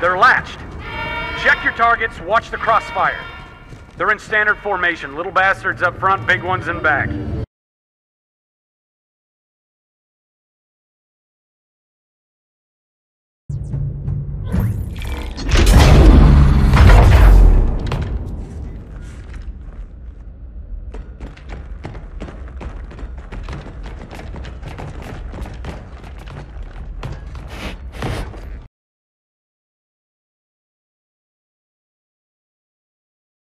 They're latched. Check your targets, watch the crossfire. They're in standard formation. Little bastards up front, big ones in back.